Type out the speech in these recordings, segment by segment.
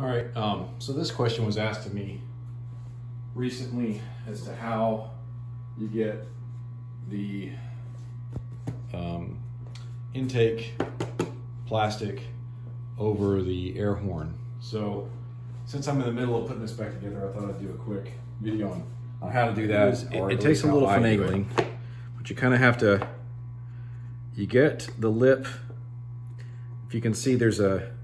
All right, um, so this question was asked to me recently as to how you get the um, intake plastic over the air horn. So since I'm in the middle of putting this back together, I thought I'd do a quick video on, on how to do that. It, it takes a little finagling, but you kind of have to, you get the lip, if you can see there's a,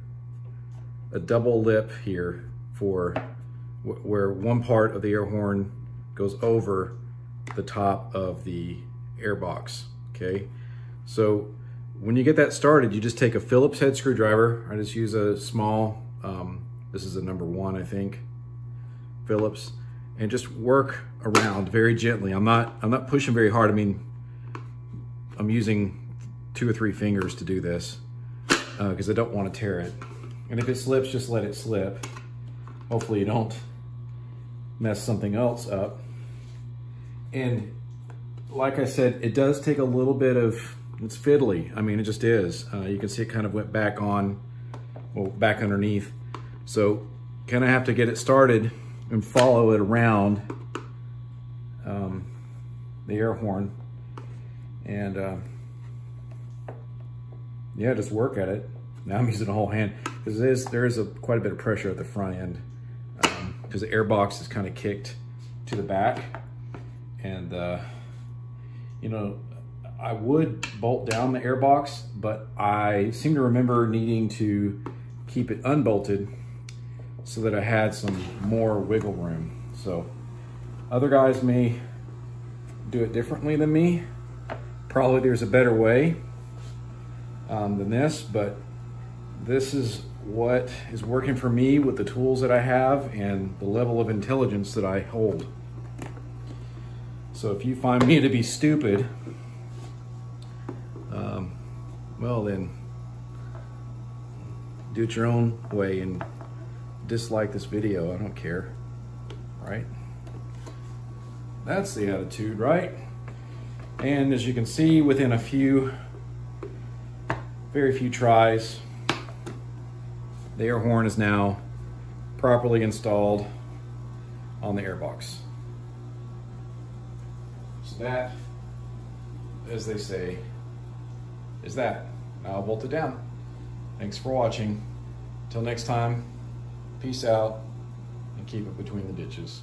a double lip here for where one part of the air horn goes over the top of the air box, okay? So when you get that started, you just take a Phillips head screwdriver. I just use a small, um, this is a number one, I think, Phillips, and just work around very gently. I'm not, I'm not pushing very hard. I mean, I'm using two or three fingers to do this because uh, I don't want to tear it. And if it slips, just let it slip. Hopefully you don't mess something else up. And like I said, it does take a little bit of it's fiddly. I mean, it just is. Uh, you can see it kind of went back on, well, back underneath. So kind of have to get it started and follow it around um, the air horn. And uh, yeah, just work at it. Now I'm using a whole hand because there is, there is a, quite a bit of pressure at the front end because um, the air box is kind of kicked to the back. And, uh, you know, I would bolt down the airbox, but I seem to remember needing to keep it unbolted so that I had some more wiggle room. So other guys may do it differently than me. Probably there's a better way um, than this, but this is what is working for me with the tools that I have and the level of intelligence that I hold. So if you find me to be stupid, um, well then do it your own way and dislike this video. I don't care, right? That's the attitude, right? And as you can see, within a few, very few tries, the air horn is now properly installed on the airbox. So that, as they say, is that. Now I'll bolt it down. Thanks for watching. Till next time, peace out and keep it between the ditches.